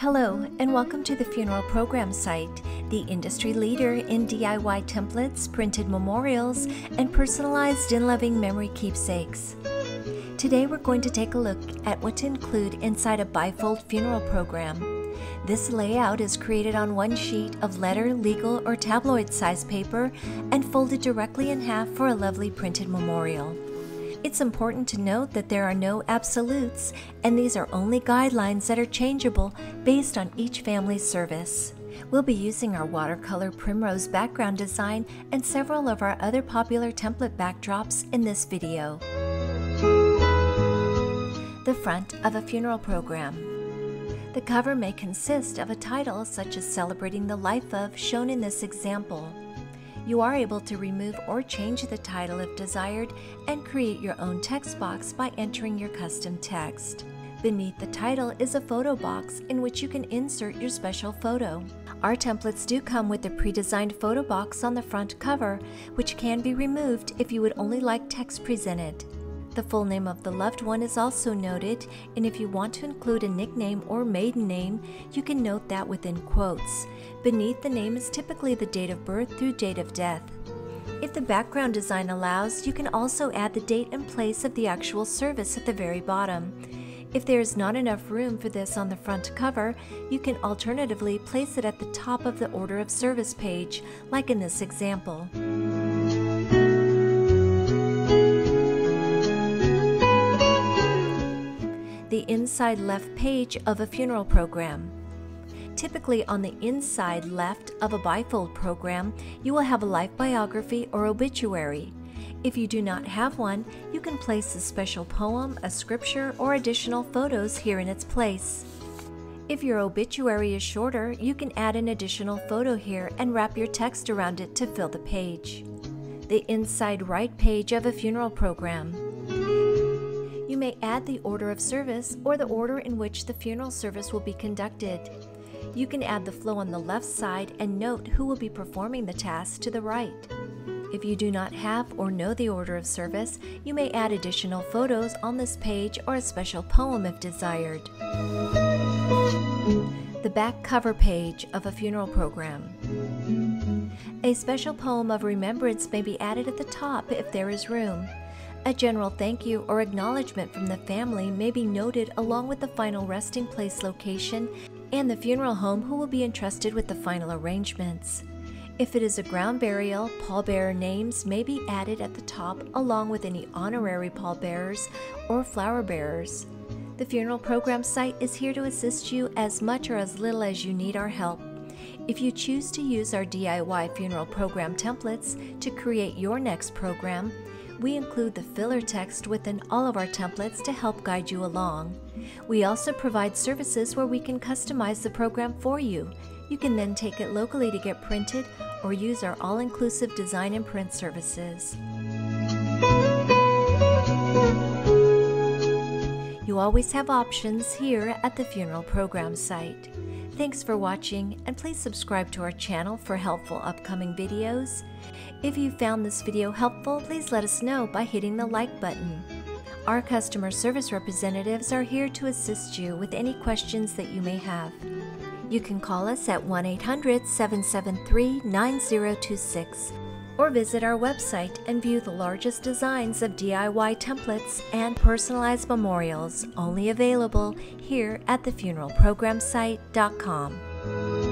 Hello, and welcome to the Funeral Program site, the industry leader in DIY templates, printed memorials, and personalized and loving memory keepsakes. Today we're going to take a look at what to include inside a bifold funeral program. This layout is created on one sheet of letter, legal, or tabloid size paper and folded directly in half for a lovely printed memorial. It's important to note that there are no absolutes, and these are only guidelines that are changeable based on each family's service. We'll be using our watercolor primrose background design and several of our other popular template backdrops in this video. The front of a funeral program. The cover may consist of a title such as Celebrating the Life of, shown in this example. You are able to remove or change the title if desired and create your own text box by entering your custom text. Beneath the title is a photo box in which you can insert your special photo. Our templates do come with a pre-designed photo box on the front cover, which can be removed if you would only like text presented. The full name of the loved one is also noted, and if you want to include a nickname or maiden name, you can note that within quotes. Beneath the name is typically the date of birth through date of death. If the background design allows, you can also add the date and place of the actual service at the very bottom. If there is not enough room for this on the front cover, you can alternatively place it at the top of the order of service page, like in this example. Inside left page of a funeral program. Typically, on the inside left of a bifold program, you will have a life biography or obituary. If you do not have one, you can place a special poem, a scripture, or additional photos here in its place. If your obituary is shorter, you can add an additional photo here and wrap your text around it to fill the page. The inside right page of a funeral program. You may add the order of service or the order in which the funeral service will be conducted. You can add the flow on the left side and note who will be performing the task to the right. If you do not have or know the order of service, you may add additional photos on this page or a special poem if desired. The back cover page of a funeral program. A special poem of remembrance may be added at the top if there is room. A general thank you or acknowledgement from the family may be noted along with the final resting place location and the funeral home who will be entrusted with the final arrangements. If it is a ground burial, pallbearer names may be added at the top along with any honorary pallbearers or flower bearers. The funeral program site is here to assist you as much or as little as you need our help. If you choose to use our DIY funeral program templates to create your next program, we include the filler text within all of our templates to help guide you along. We also provide services where we can customize the program for you. You can then take it locally to get printed or use our all-inclusive design and print services. You always have options here at the Funeral Program site. Thanks for watching and please subscribe to our channel for helpful upcoming videos. If you found this video helpful, please let us know by hitting the like button. Our customer service representatives are here to assist you with any questions that you may have. You can call us at 1 800 773 9026 or visit our website and view the largest designs of DIY templates and personalized memorials only available here at thefuneralprogramsite.com.